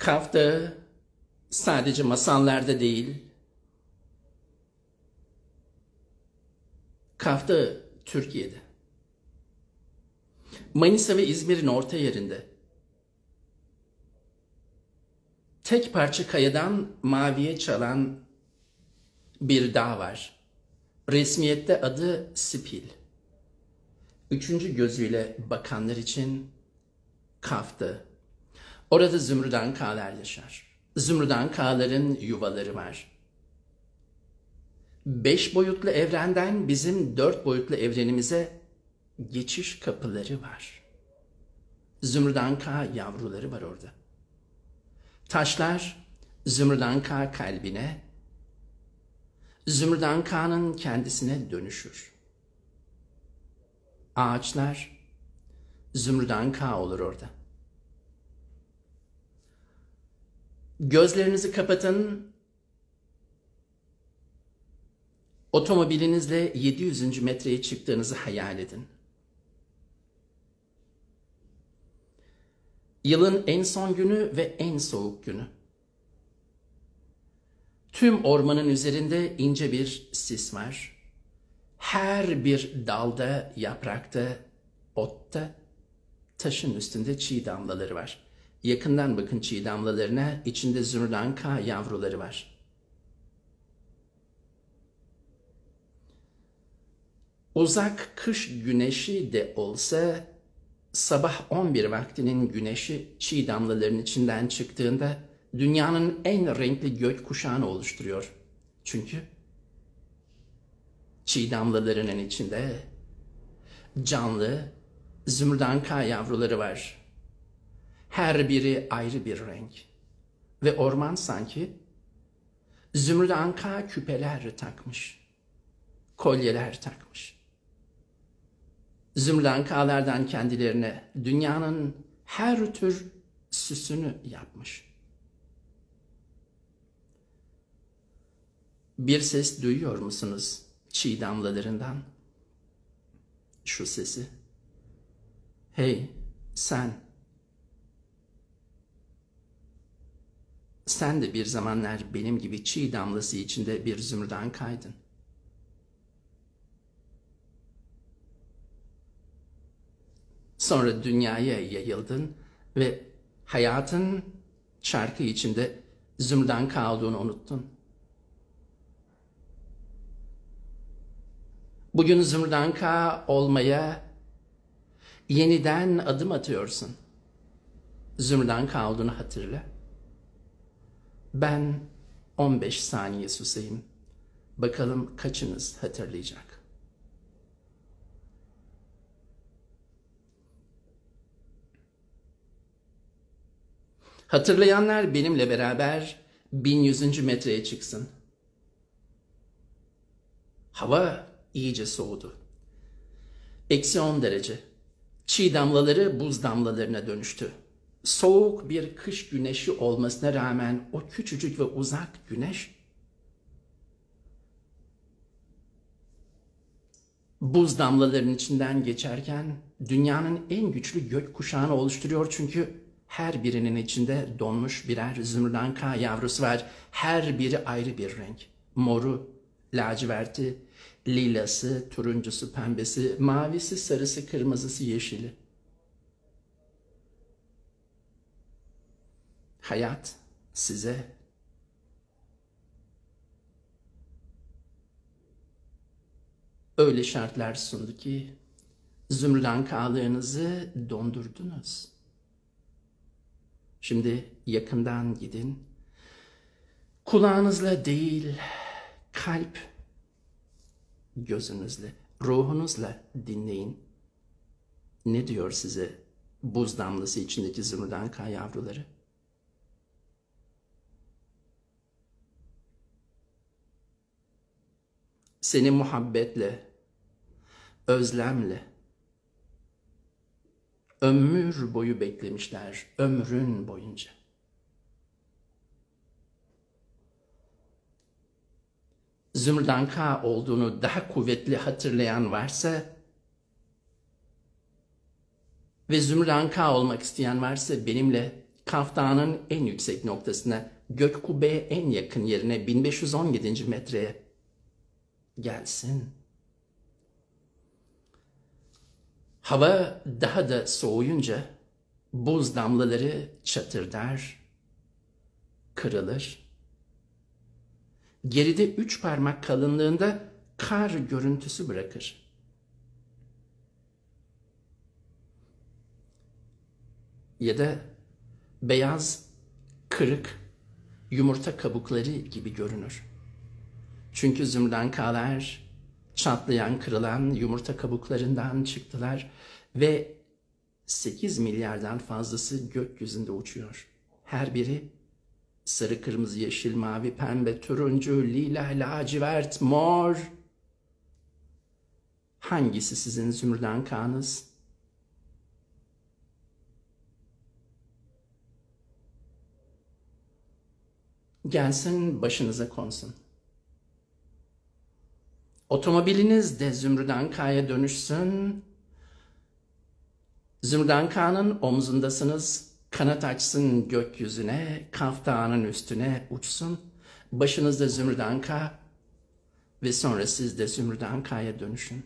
Kaf sadece masallarda değil, Kaf Türkiye'de. Manisa ve İzmir'in orta yerinde. Tek parça kayadan maviye çalan bir dağ var. Resmiyette adı Sipil. Üçüncü gözüyle bakanlar için Kaf'tı. Orada zümrüdan kağlar yaşar. Zümrüdan kağların yuvaları var. Beş boyutlu evrenden bizim dört boyutlu evrenimize geçiş kapıları var. Zümrüdanka yavruları var orada. Taşlar Zümrüdanka kalbine, Zümrüdanka'nın kendisine dönüşür. Ağaçlar Zümrüdanka olur orada. Gözlerinizi kapatın. Otomobilinizle 700. metreye çıktığınızı hayal edin. Yılın en son günü ve en soğuk günü. Tüm ormanın üzerinde ince bir sis var. Her bir dalda, yaprakta, otta, taşın üstünde çiğ damlaları var. Yakından bakın çiğ damlalarına, içinde zümrüdanka yavruları var. Uzak kış güneşi de olsa sabah 11 vaktinin güneşi çiğ damlaların içinden çıktığında dünyanın en renkli gök kuşağını oluşturuyor. Çünkü çiğ damlalarının içinde canlı zümrüdanka yavruları var. Her biri ayrı bir renk. Ve orman sanki zümrüdanka küpeler takmış. Kolyeler takmış. Zümrüdankalardan kendilerine dünyanın her tür süsünü yapmış. Bir ses duyuyor musunuz çiğ damlalarından? Şu sesi. Hey sen. Sen de bir zamanlar benim gibi çiğ damlası içinde bir zümrüdan kaydın. Sonra dünyaya yayıldın ve hayatın şarkı içinde zümrüdan kaldığını unuttun. Bugün zümrüdanka olmaya yeniden adım atıyorsun. Zümrüdanka olduğunu hatırla. Ben 15 saniye susayım. Bakalım kaçınız hatırlayacak. Hatırlayanlar benimle beraber 1100. metreye çıksın. Hava iyice soğudu. Eksi 10 derece. Çiğ damlaları buz damlalarına dönüştü. Soğuk bir kış güneşi olmasına rağmen o küçücük ve uzak güneş buz damlalarının içinden geçerken dünyanın en güçlü gök kuşağını oluşturuyor çünkü her birinin içinde donmuş birer zümrüdanka yavrusu var. Her biri ayrı bir renk. Moru, laciverti, lilası, turuncusu, pembesi, mavisi, sarısı, kırmızısı, yeşili. Hayat size öyle şartlar sundu ki zümrüdan kağlığınızı dondurdunuz. Şimdi yakından gidin. Kulağınızla değil, kalp gözünüzle, ruhunuzla dinleyin. Ne diyor size buz damlası içindeki zümrüdanka yavruları? Seni muhabbetle, özlemle, ömür boyu beklemişler, ömrün boyunca. Zümrüdanka olduğunu daha kuvvetli hatırlayan varsa ve Zümrüdanka olmak isteyen varsa benimle Kaf Dağı'nın en yüksek noktasına, gök kubbeye en yakın yerine 1517. metreye gelsin. Hava daha da soğuyunca buz damlaları çatırdar, kırılır. Geride üç parmak kalınlığında kar görüntüsü bırakır. Ya da beyaz, kırık, yumurta kabukları gibi görünür. Çünkü zümrdankalar çatlayan, kırılan yumurta kabuklarından çıktılar ve 8 milyardan fazlası gökyüzünde uçuyor. Her biri sarı, kırmızı, yeşil, mavi, pembe, turuncu, lila, lacivert, mor. Hangisi sizin zümrüden kanınız? Gelsin başınıza konsun. Otomobiliniz de Zümrüdan K'ya dönüşsün. Zümrüdan K'nın omzundasınız. Kanat açsın gökyüzüne, Kaf Dağı'nın üstüne uçsun. Başınızda Zümrüdan K ve sonra siz de Zümrüdan K'ya dönüşün.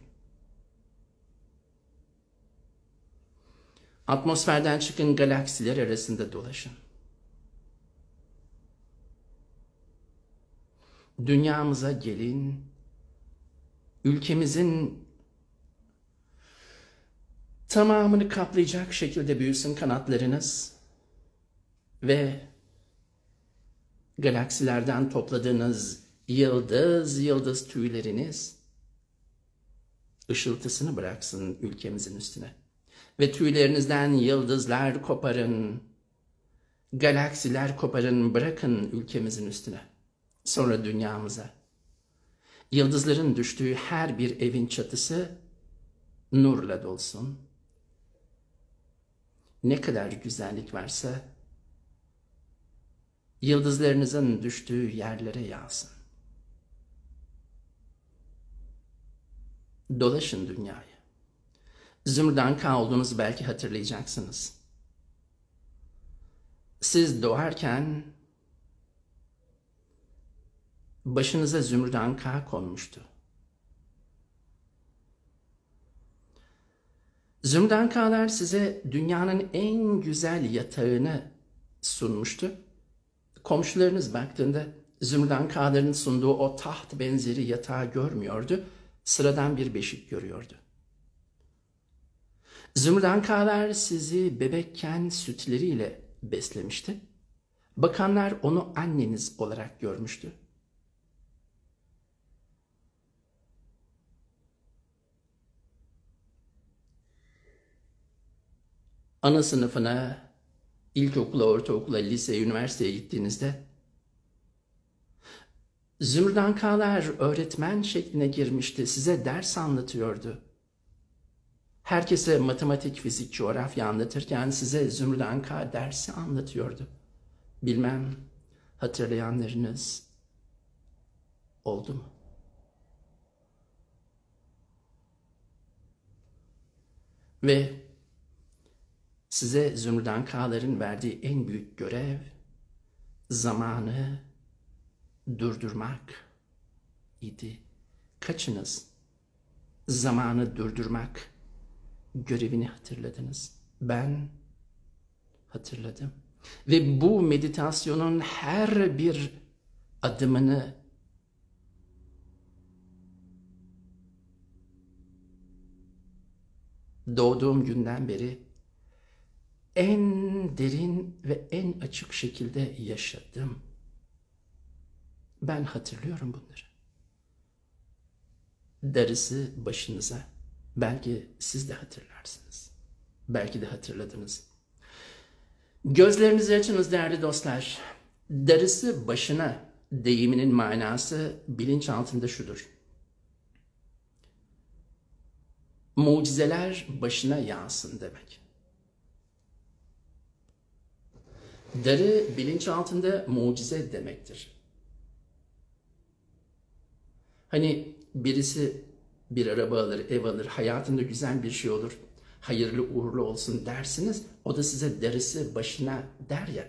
Atmosferden çıkın galaksiler arasında dolaşın. Dünyamıza gelin ülkemizin tamamını kaplayacak şekilde büyüsün kanatlarınız ve galaksilerden topladığınız yıldız yıldız tüyleriniz ışıltısını bıraksın ülkemizin üstüne. Ve tüylerinizden yıldızlar koparın, galaksiler koparın, bırakın ülkemizin üstüne. Sonra dünyamıza. Yıldızların düştüğü her bir evin çatısı nurla dolsun. Ne kadar güzellik varsa yıldızlarınızın düştüğü yerlere yağsın. Dolaşın dünyayı. Zümrüdanka olduğunuzu belki hatırlayacaksınız. Siz doğarken başınıza zümrüt anka konmuştu. Zümrüt ankalar size dünyanın en güzel yatağını sunmuştu. Komşularınız baktığında zümrüt ankaların sunduğu o taht benzeri yatağı görmüyordu. Sıradan bir beşik görüyordu. Zümrüt ankalar sizi bebekken sütleriyle beslemişti. Bakanlar onu anneniz olarak görmüştü. Ana sınıfına, ilkokula, ortaokula, lise, üniversiteye gittiğinizde Zümrüt K'lar öğretmen şekline girmişti, size ders anlatıyordu. Herkese matematik, fizik, coğrafya anlatırken size Zümrüt K dersi anlatıyordu. Bilmem hatırlayanlarınız oldu mu? Ve Size Zümrüt K'ların verdiği en büyük görev zamanı durdurmak idi. Kaçınız zamanı durdurmak görevini hatırladınız? Ben hatırladım. Ve bu meditasyonun her bir adımını doğduğum günden beri en derin ve en açık şekilde yaşadım. Ben hatırlıyorum bunları. Darısı başınıza. Belki siz de hatırlarsınız. Belki de hatırladınız. Gözlerinizi açınız değerli dostlar. Darısı başına deyiminin manası bilinç altında şudur. Mucizeler başına yağsın demek. Darı bilinç altında mucize demektir. Hani birisi bir araba alır, ev alır, hayatında güzel bir şey olur. hayırlı uğurlu olsun dersiniz. O da size derisi başına der ya.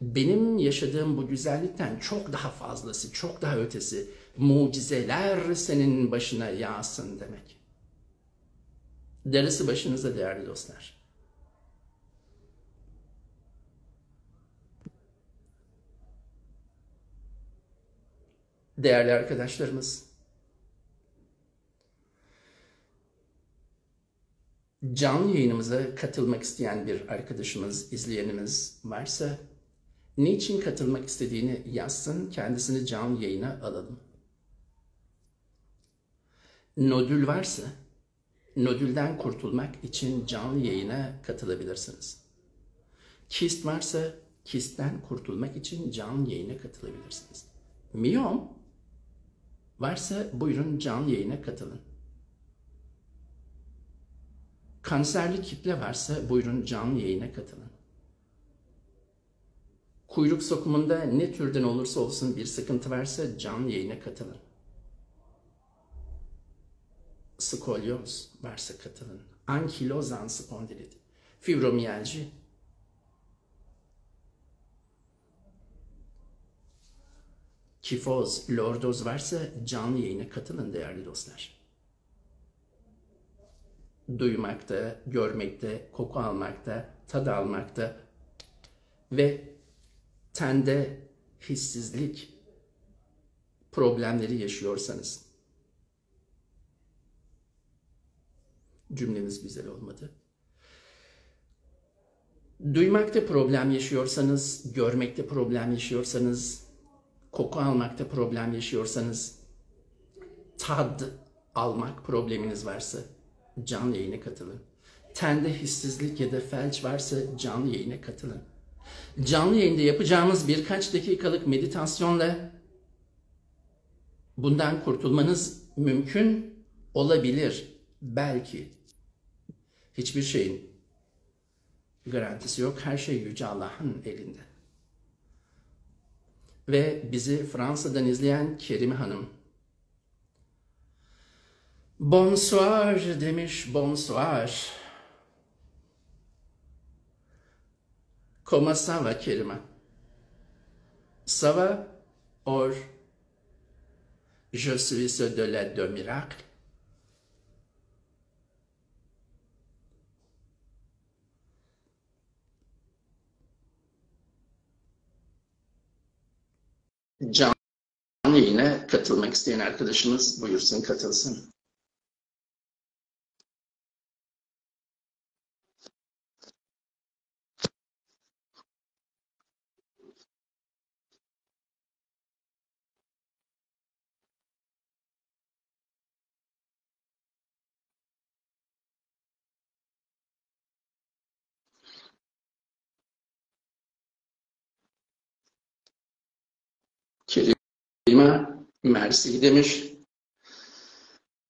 Benim yaşadığım bu güzellikten çok daha fazlası, çok daha ötesi. Mucizeler senin başına yağsın demek. Derisi başınıza değerli dostlar. Değerli arkadaşlarımız, canlı yayınımıza katılmak isteyen bir arkadaşımız, izleyenimiz varsa niçin katılmak istediğini yazsın, kendisini canlı yayına alalım. Nodül varsa nodülden kurtulmak için canlı yayına katılabilirsiniz. Kist varsa kistten kurtulmak için canlı yayına katılabilirsiniz. Miyom varsa buyurun canlı yayına katılın. Kanserli kitle varsa buyurun canlı yayına katılın. Kuyruk sokumunda ne türden olursa olsun bir sıkıntı varsa canlı yayına katılın. Skolyoz varsa katılın. Ankilozan spondilit. Fibromiyalji. Kifoz, lordoz varsa canlı yayına katılın değerli dostlar duymakta, görmekte, koku almakta, tad almakta ve tende hissizlik problemleri yaşıyorsanız cümlemiz güzel olmadı. Duymakta problem yaşıyorsanız, görmekte problem yaşıyorsanız, koku almakta problem yaşıyorsanız, tad almak probleminiz varsa canlı yayına katılın. Tende hissizlik ya da felç varsa canlı yayına katılın. Canlı yayında yapacağımız birkaç dakikalık meditasyonla bundan kurtulmanız mümkün olabilir. Belki. Hiçbir şeyin garantisi yok. Her şey Yüce Allah'ın elinde. Ve bizi Fransa'dan izleyen Kerime Hanım Bonsoir demiş, bonsoir. Comment ça va Kerime? Ça va? Or, je suis de l'aide de miracle. Canlı yine katılmak isteyen arkadaşımız buyursun katılsın. Kerime Mersi demiş.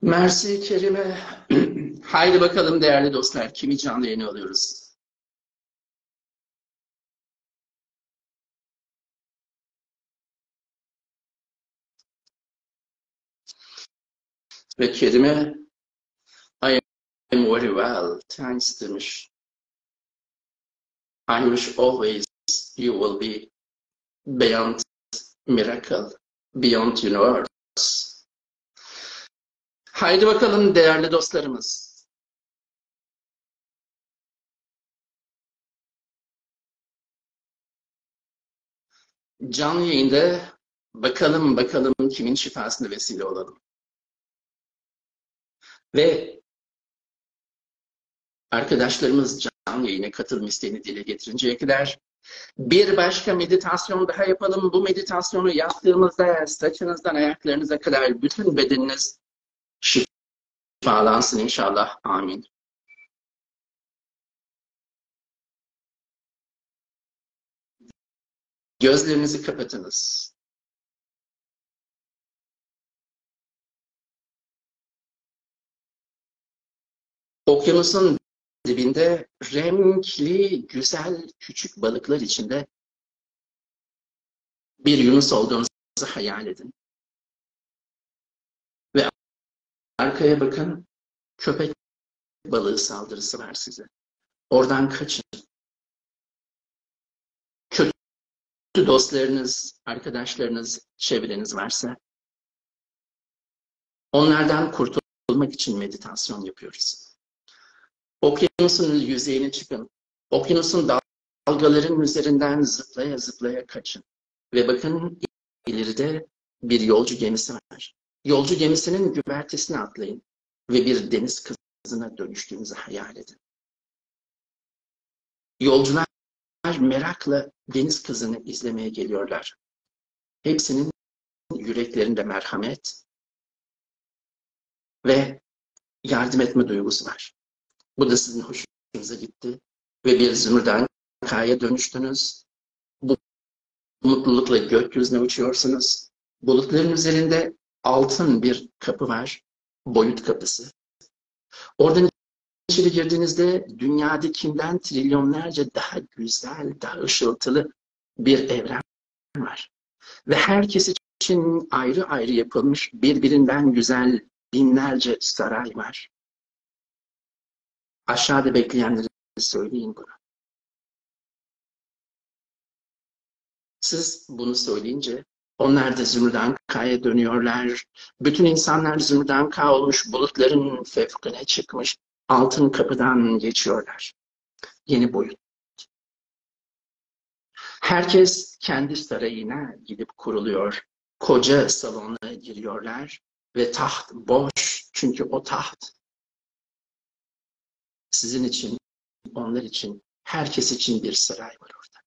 Mersi Kerime. Haydi bakalım değerli dostlar kimi canlı yayın alıyoruz. Ve Kerime I am very well, thanks demiş. I wish always you will be beyond miracle, beyond universe. Haydi bakalım değerli dostlarımız. Canlı yayında bakalım bakalım kimin şifasına vesile olalım. Ve arkadaşlarımız canlı yayına katılım isteğini dile getirinceye kadar bir başka meditasyon daha yapalım. Bu meditasyonu yaptığımızda saçınızdan ayaklarınıza kadar bütün bedeniniz şifalansın inşallah. Amin. Gözlerinizi kapatınız. Okyanusun dibinde renkli, güzel, küçük balıklar içinde bir Yunus olduğunuzu hayal edin. Ve arkaya bakın, köpekler balığı saldırısı var size. Oradan kaçın. Kötü dostlarınız, arkadaşlarınız, çevreniz varsa onlardan kurtulmak için meditasyon yapıyoruz. Okyanusun yüzeyine çıkın. Okyanusun dalgaların üzerinden zıplaya zıplaya kaçın. Ve bakın ileride bir yolcu gemisi var. Yolcu gemisinin güvertesine atlayın ve bir deniz kızına dönüştüğünüzü hayal edin. Yolcular merakla deniz kızını izlemeye geliyorlar. Hepsinin yüreklerinde merhamet ve yardım etme duygusu var. Bu da sizin hoşunuza gitti ve bir zümrüden kaya dönüştünüz. Bu mutlulukla gökyüzüne uçuyorsunuz. Bulutların üzerinde altın bir kapı var. Boyut kapısı. Oradan içeri girdiğinizde dünyadakinden trilyonlarca daha güzel, daha ışıltılı bir evren var. Ve herkes için ayrı ayrı yapılmış birbirinden güzel binlerce saray var. Aşağıda bekleyenlere söyleyin bunu. Siz bunu söyleyince onlar da zümrüden kaya dönüyorlar. Bütün insanlar zümrüden ka olmuş, bulutların fevkine çıkmış, altın kapıdan geçiyorlar. Yeni boyut. Herkes kendi sarayına gidip kuruluyor. Koca salona giriyorlar ve taht boş. Çünkü o taht sizin için, onlar için, herkes için bir saray var orada.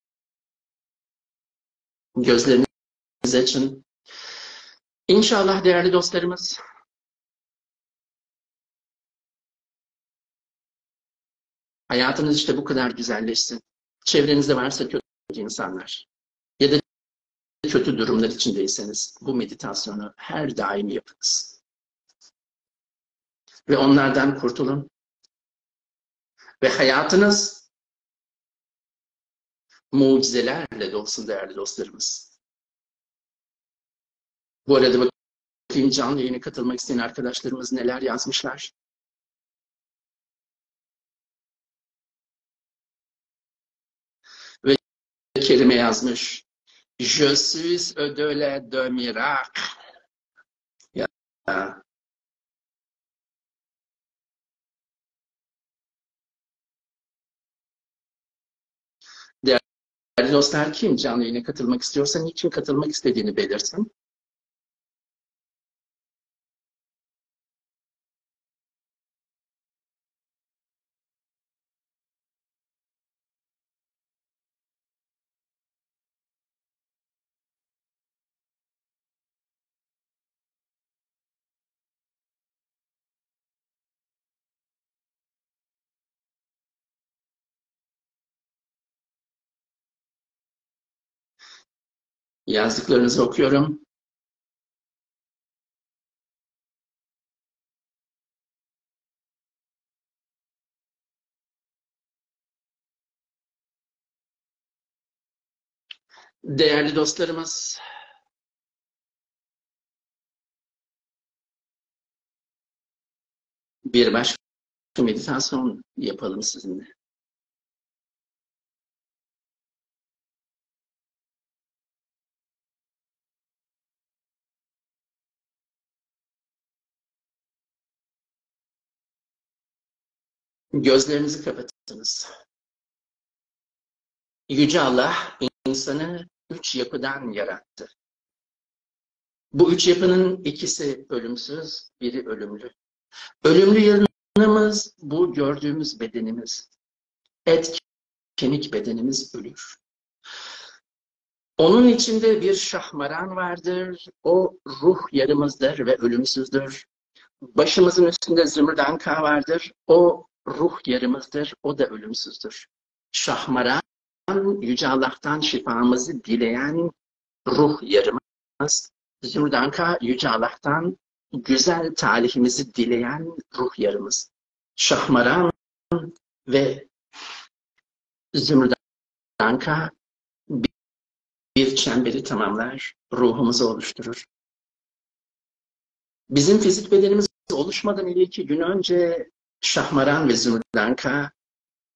Gözlerinizi açın. İnşallah değerli dostlarımız, hayatınız işte bu kadar güzelleşsin. Çevrenizde varsa kötü insanlar ya da kötü durumlar içindeyseniz bu meditasyonu her daim yapınız. Ve onlardan kurtulun. Ve hayatınız mucizelerle dolsun değerli dostlarımız. Bu arada bakayım canlı yayına katılmak isteyen arkadaşlarımız neler yazmışlar. Ve kelime yazmış. Je suis au-delà de miracle. Ya. Değerli dostlar kim canlı yayına katılmak istiyorsa niçin katılmak istediğini belirsin. Yazdıklarınızı okuyorum. Değerli dostlarımız, bir başka meditasyon yapalım sizinle. Gözlerinizi kapatınız. Yüce Allah insanı üç yapıdan yarattı. Bu üç yapının ikisi ölümsüz, biri ölümlü. Ölümlü yanımız bu gördüğümüz bedenimiz. Et, kemik bedenimiz ölür. Onun içinde bir şahmaran vardır. O ruh yarımızdır ve ölümsüzdür. Başımızın üstünde zümrüt ka vardır. O ruh yarımızdır. O da ölümsüzdür. Şahmaran Yüce Allah'tan şifamızı dileyen ruh yarımız. Zümrüdanka Yüce Allah'tan güzel talihimizi dileyen ruh yarımız. Şahmaran ve Zümrüdanka bir çemberi tamamlar, ruhumuzu oluşturur. Bizim fizik bedenimiz oluşmadan iki gün önce Şahmaran ve Zümrüdanka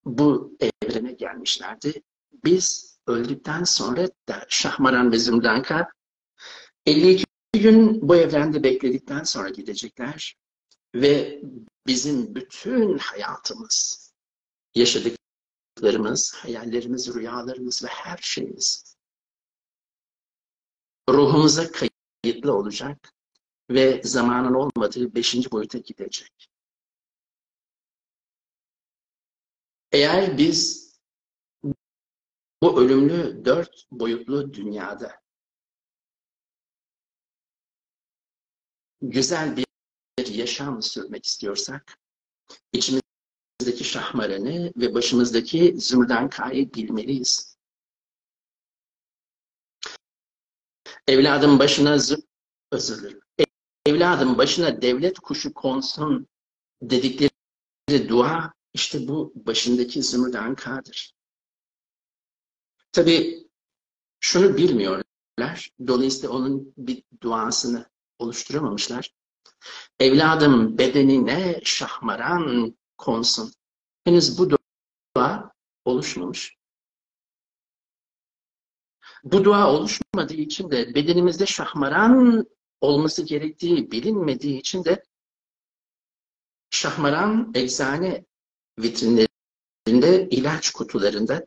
bu evrene gelmişlerdi. Biz öldükten sonra da Şahmaran ve Zümrüdanka 52 gün bu evrende bekledikten sonra gidecekler ve bizim bütün hayatımız, yaşadıklarımız, hayallerimiz, rüyalarımız ve her şeyimiz ruhumuza kayıtlı olacak ve zamanın olmadığı beşinci boyuta gidecek. Eğer biz bu ölümlü dört boyutlu dünyada güzel bir yaşam sürmek istiyorsak, içimizdeki şahmaranı ve başımızdaki zümrdankayı bilmeliyiz. Evladım başına zı özür dilerim. Evladım başına devlet kuşu konsun dedikleri dua işte bu başındaki zümrdankadır. Tabi şunu bilmiyorlar. Dolayısıyla onun bir duasını oluşturamamışlar. Evladım bedenine şahmaran konsun. Henüz bu dua oluşmamış. Bu dua oluşmadığı için de bedenimizde şahmaran olması gerektiği bilinmediği için de şahmaran eczane vitrinlerinde, ilaç kutularında,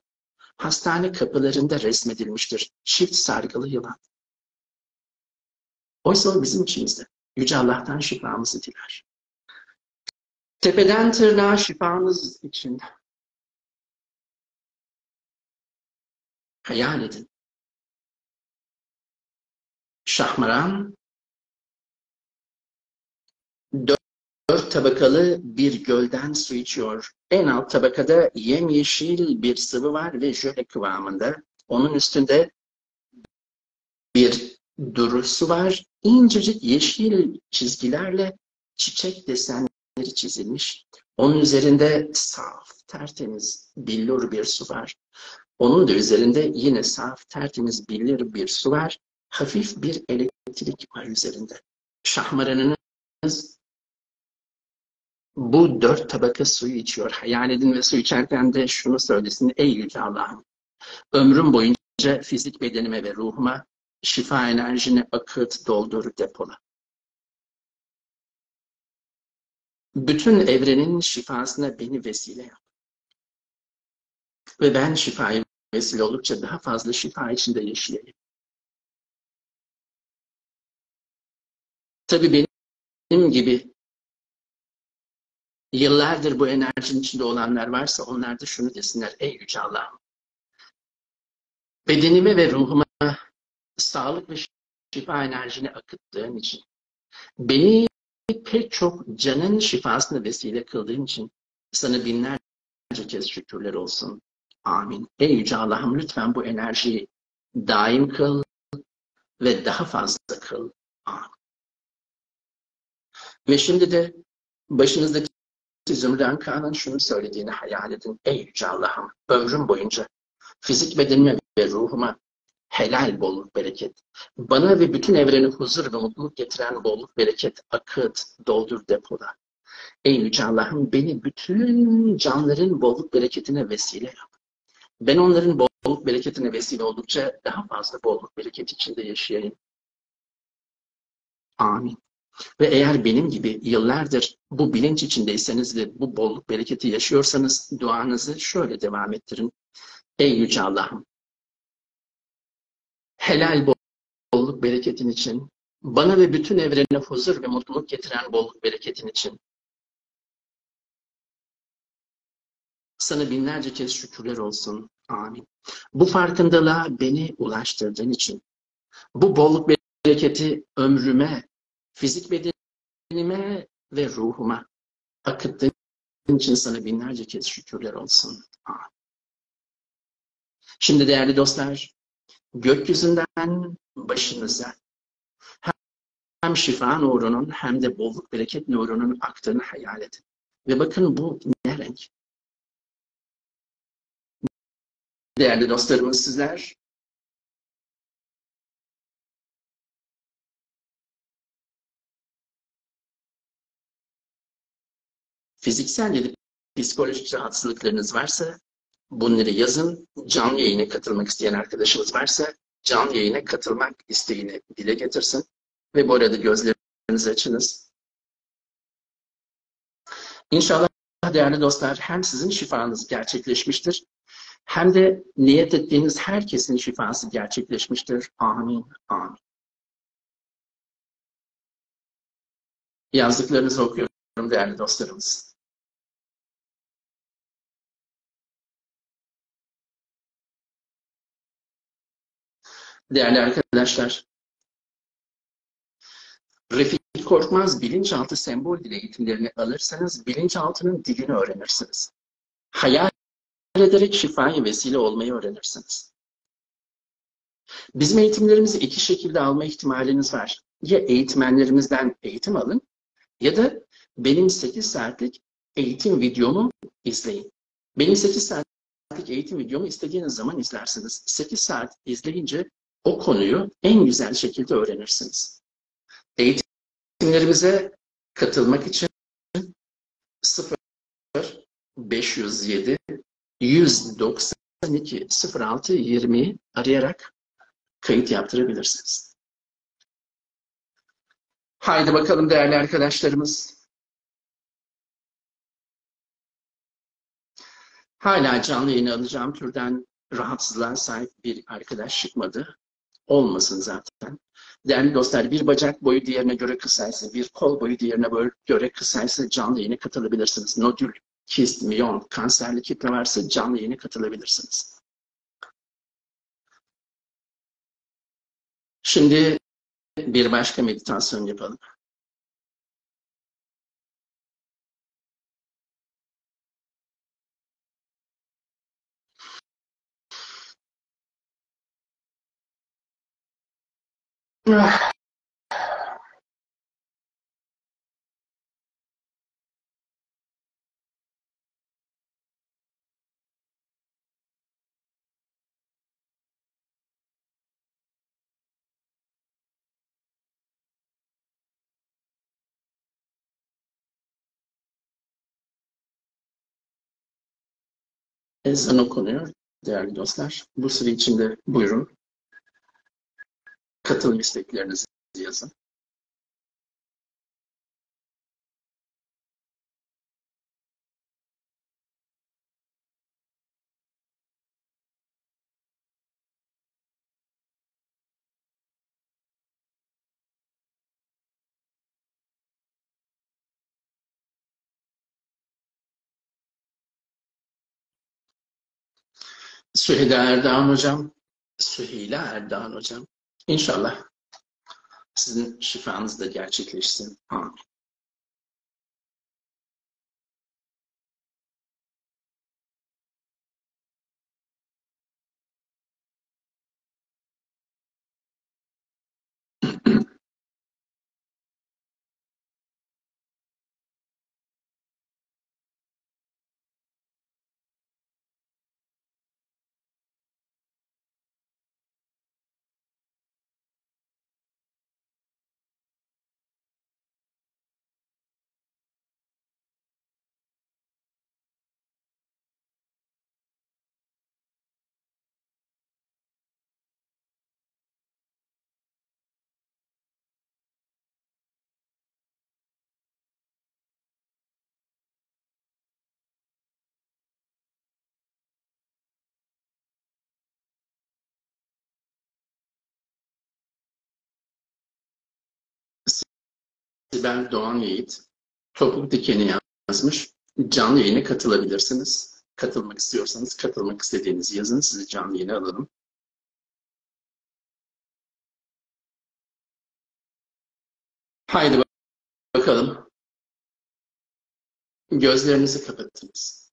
hastane kapılarında resmedilmiştir. Çift sargılı yılan. Oysa o bizim içimizde. Yüce Allah'tan şifamızı diler. Tepeden tırnağa şifanız için hayal edin. Şahmaran tabakalı bir gölden su içiyor. En alt tabakada yemyeşil bir sıvı var ve jöle kıvamında. Onun üstünde bir durusu var. İncecik yeşil çizgilerle çiçek desenleri çizilmiş. Onun üzerinde saf, tertemiz, billur bir su var. Onun da üzerinde yine saf, tertemiz, billur bir su var. Hafif bir elektrik var üzerinde. Şahmaranınız bu dört tabaka suyu içiyor. Hayal edin ve su içerken de şunu söylesin. Ey Yüce Allah'ım, ömrüm boyunca fizik bedenime ve ruhuma şifa enerjini akıt, doldur, depola. Bütün evrenin şifasına beni vesile yap. Ve ben şifaya vesile oldukça daha fazla şifa içinde yaşayayım. Tabii benim gibi yıllardır bu enerjinin içinde olanlar varsa onlar da şunu desinler. Ey Yüce Allah'ım. Bedenime ve ruhuma sağlık ve şifa enerjini akıttığın için, beni pek çok canın şifasına vesile kıldığın için sana binlerce kez şükürler olsun. Amin. Ey Yüce Allah'ım lütfen bu enerjiyi daim kıl ve daha fazla kıl. Amin. Ve şimdi de başınızdaki Zümrüt Kağan'ın şunu söylediğini hayal edin. Ey Yüce Allah'ım ömrüm boyunca fizik bedenime ve ruhuma helal bolluk bereket. Bana ve bütün evreni huzur ve mutluluk getiren bolluk bereket, akıt, doldur depoda. Ey Yüce Allah'ım beni bütün canların bolluk bereketine vesile yap. Ben onların bolluk bereketine vesile oldukça daha fazla bolluk bereket içinde yaşayayım. Amin. Ve eğer benim gibi yıllardır bu bilinç içindeyseniz ve bu bolluk bereketi yaşıyorsanız duanızı şöyle devam ettirin. Ey Yüce Allah'ım helal bolluk bereketin için, bana ve bütün evrene huzur ve mutluluk getiren bolluk bereketin için sana binlerce kez şükürler olsun. Amin. Bu farkındalığa beni ulaştırdığın için, bu bolluk bereketi ömrüme, fizik bedenime ve ruhuma akıttığın için sana binlerce kez şükürler olsun. Şimdi değerli dostlar, gökyüzünden başınıza hem şifa nurunun hem de bolluk bereket nurunun aktığını hayal edin. Ve bakın bu ne renk? Değerli dostlarımız sizler fiziksel ya da psikolojik rahatsızlıklarınız varsa bunları yazın. Canlı yayına katılmak isteyen arkadaşımız varsa canlı yayına katılmak isteğini dile getirsin. Ve bu arada gözlerinizi açınız. İnşallah değerli dostlar hem sizin şifanız gerçekleşmiştir hem de niyet ettiğiniz herkesin şifası gerçekleşmiştir. Amin. Amin. Yazdıklarınızı okuyorum değerli dostlarımız. Değerli arkadaşlar, Refik Korkmaz bilinçaltı sembol dili eğitimlerini alırsanız bilinçaltının dilini öğrenirsiniz. Hayal ederek şifaya vesile olmayı öğrenirsiniz. Bizim eğitimlerimizi iki şekilde alma ihtimaliniz var. Ya eğitmenlerimizden eğitim alın ya da benim 8 saatlik eğitim videomu izleyin. Benim 8 saatlik eğitim videomu istediğiniz zaman izlersiniz. 8 saat izleyince o konuyu en güzel şekilde öğrenirsiniz. Eğitimlerimize katılmak için 0 507 192 06 20 arayarak kayıt yaptırabilirsiniz. Haydi bakalım değerli arkadaşlarımız. Hala canlı yayını alacağım türden rahatsızlığa sahip bir arkadaş çıkmadı. Olmasın zaten. Değerli dostlar bir bacak boyu diğerine göre kısaysa, bir kol boyu diğerine göre kısaysa canlı yayına katılabilirsiniz. Nodül, kist, miyon, kanserli kitle varsa canlı yayına katılabilirsiniz. Şimdi bir başka meditasyon yapalım. Ezan okunuyor değerli dostlar. Bu süre içinde buyurun katılım isteklerinizi yazın. Süheyda Erdoğan Hocam, Süheyla Erdoğan Hocam. İnşallah sizin şifanız da gerçekleşsin. Amin. Sibel Doğan Yiğit topuk dikeni yazmış. Canlı yayına katılabilirsiniz. Katılmak istiyorsanız katılmak istediğinizi yazın. Sizi canlı yayına alalım. Haydi bakalım. Gözlerinizi kapattınız.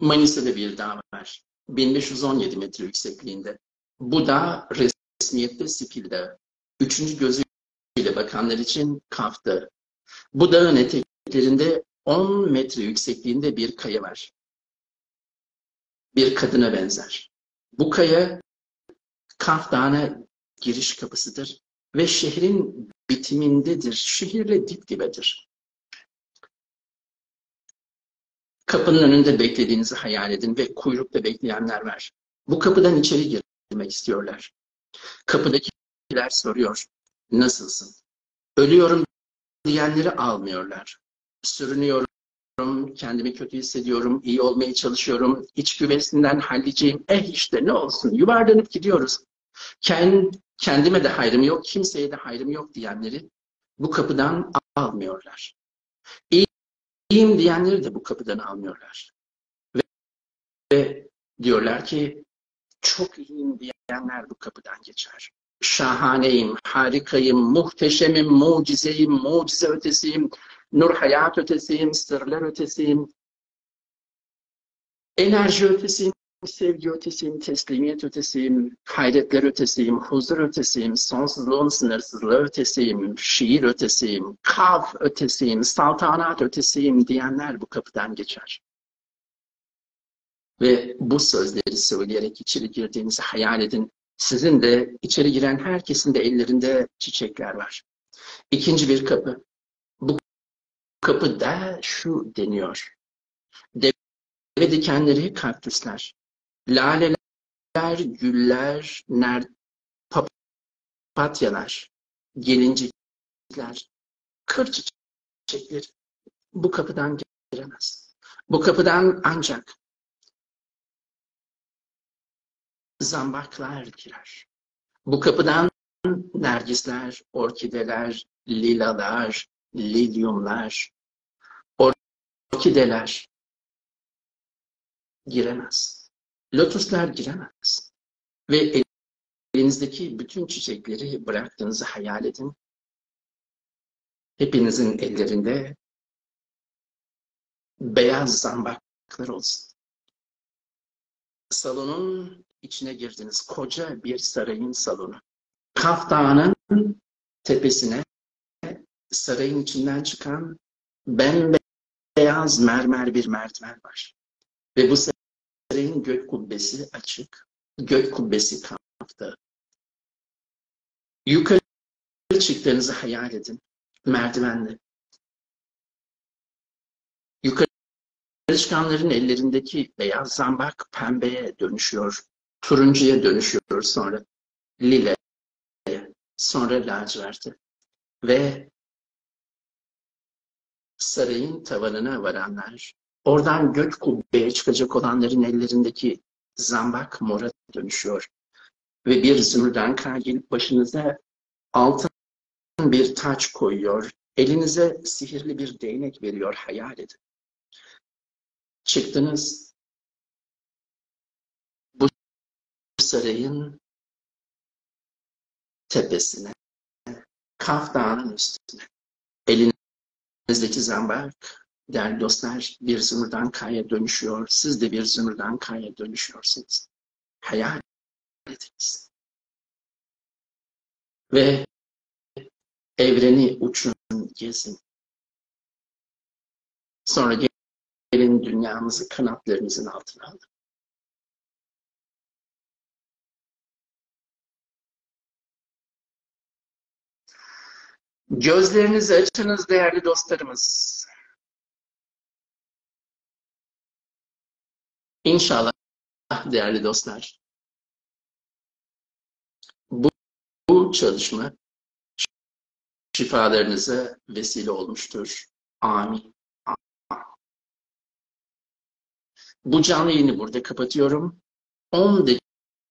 Manisa'da bir dağ var. 1517 metre yüksekliğinde. Bu dağ resmiyette Sipil Dağı. Üçüncü gözüyle bakanlar için Kaf. Bu dağın eteklerinde 10 metre yüksekliğinde bir kaya var. Bir kadına benzer. Bu kaya Kaf Dağı'na giriş kapısıdır ve şehrin bitimindedir. Şehirle dip dibedir. Kapının önünde beklediğinizi hayal edin ve kuyrukta bekleyenler var. Bu kapıdan içeri girmek istiyorlar. Kapıdakiler soruyor, nasılsın? Ölüyorum diyenleri almıyorlar. Sürünüyorum, kendimi kötü hissediyorum, iyi olmaya çalışıyorum, iç güvesinden halledeceğim, eh işte ne olsun, yuvarlanıp gidiyoruz. kendime de hayrım yok, kimseye de hayrım yok diyenleri bu kapıdan almıyorlar. İyiyim diyenleri de bu kapıdan almıyorlar. Ve, ve diyorlar ki çok iyiyim diyenler bu kapıdan geçer. Şahaneyim, harikayım, muhteşemim, mucizeyim, mucize ötesiyim, nur hayat ötesiyim, sırlar ötesiyim, enerji ötesiyim, sevgi ötesiyim, teslimiyet ötesiyim, hayretler ötesiyim, huzur ötesiyim, sonsuzluğun sınırsızlığı ötesiyim, şiir ötesiyim, kaf ötesiyim, saltanat ötesiyim diyenler bu kapıdan geçer. Ve bu sözleri söyleyerek içeri girdiğinizi hayal edin. Sizin de içeri giren herkesin de ellerinde çiçekler var. İkinci bir kapı. Bu kapıda şu deniyor. Deve dikenleri kaktüsler. Laleler, güller, ner, papatyalar, gelincikler, kır çiçekleri bu kapıdan giremez. Bu kapıdan ancak zambaklar girer. Bu kapıdan nergisler, orkideler, lilalar, lilyumlar, orkideler giremez. Lotuslar giremez. Ve elinizdeki bütün çiçekleri bıraktığınızı hayal edin. Hepinizin ellerinde beyaz zambaklar olsun. Salonun içine girdiniz. Koca bir sarayın salonu. Kaf tepesine sarayın içinden çıkan bembeyaz mermer bir merdiven var. Ve bu sarayın gök kubbesi açık. Gök kubbesi Kaf Yukarı çıktığınızı hayal edin. Merdivenle. Yukarı çıkanların ellerindeki beyaz zambak pembeye dönüşüyor turuncuya dönüşüyor sonra lile, sonra laciverte ve sarayın tavanına varanlar, oradan gök kubbeye çıkacak olanların ellerindeki zambak mora dönüşüyor. Ve bir zümrüden gelip başınıza altın bir taç koyuyor, elinize sihirli bir değnek veriyor, hayal edin. Çıktınız, sarayın tepesine, Kaf üstüne. Elinizdeki zambak, değerli dostlar, bir zümrüden kaya dönüşüyor. Siz de bir zümrüden kaya dönüşüyorsunuz. Hayal ediniz. Ve evreni uçun, gezin. Sonra gelin dünyamızı kanatlarınızın altına alın. Gözlerinizi açınız değerli dostlarımız. İnşallah değerli dostlar. Bu, bu çalışma şifalarınıza vesile olmuştur. Amin. Bu canlı yayını burada kapatıyorum. 10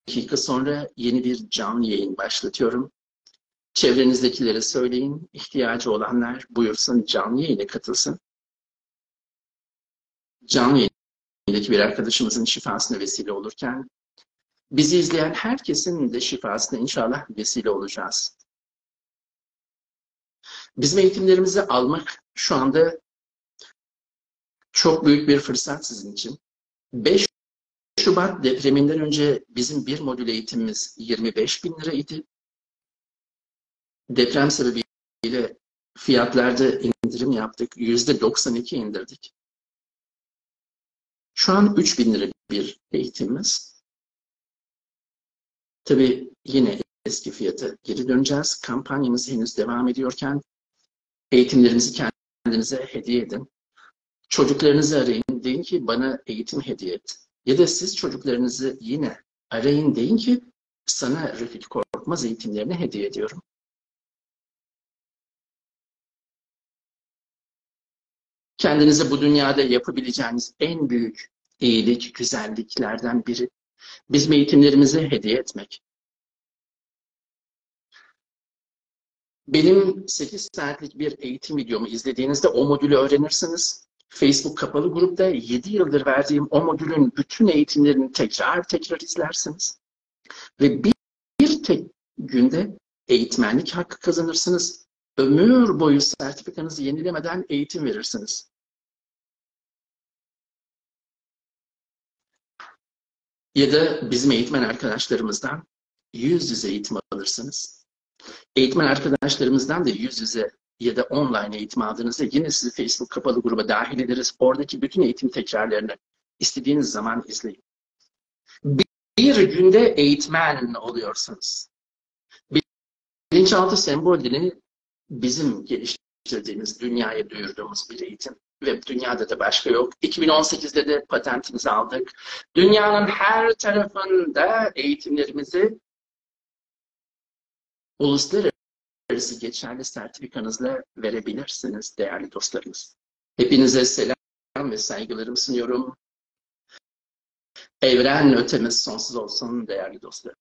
dakika sonra yeni bir canlı yayın başlatıyorum. Çevrenizdekilere söyleyin. ihtiyacı olanlar buyursun canlı yayına katılsın. Canlı yayındaki bir arkadaşımızın şifasına vesile olurken bizi izleyen herkesin de şifasına inşallah vesile olacağız. Bizim eğitimlerimizi almak şu anda çok büyük bir fırsat sizin için. 5 Şubat depreminden önce bizim bir modül eğitimimiz 25 bin liraydı deprem sebebiyle fiyatlarda indirim yaptık. Yüzde 92 indirdik. Şu an 3000 lira bir eğitimimiz. Tabii yine eski fiyatı geri döneceğiz. Kampanyamız henüz devam ediyorken eğitimlerinizi kendinize hediye edin. Çocuklarınızı arayın. Deyin ki bana eğitim hediye et. Ya da siz çocuklarınızı yine arayın. Deyin ki sana Refik Korkmaz eğitimlerini hediye ediyorum. Kendinize bu dünyada yapabileceğiniz en büyük iyilik, güzelliklerden biri bizim eğitimlerimizi hediye etmek. Benim 8 saatlik bir eğitim videomu izlediğinizde o modülü öğrenirsiniz. Facebook kapalı grupta 7 yıldır verdiğim o modülün bütün eğitimlerini tekrar tekrar izlersiniz. Ve bir, bir tek günde eğitmenlik hakkı kazanırsınız. Ömür boyu sertifikanızı yenilemeden eğitim verirsiniz. Ya da bizim eğitmen arkadaşlarımızdan yüz yüze eğitim alırsınız. Eğitmen arkadaşlarımızdan da yüz yüze ya da online eğitim aldığınızda yine sizi Facebook kapalı gruba dahil ederiz. Oradaki bütün eğitim tekrarlarını istediğiniz zaman izleyin. Bir günde eğitmen oluyorsunuz. Bilinçaltı sembol dilini bizim geliştirdiğimiz, dünyaya duyurduğumuz bir eğitim. Ve dünyada da başka yok. 2018'de de patentimizi aldık. Dünyanın her tarafında eğitimlerimizi uluslararası geçerli sertifikanızla verebilirsiniz değerli dostlarımız. Hepinize selam ve saygılarımı sunuyorum. Evren ötemiz sonsuz olsun değerli dostlarım.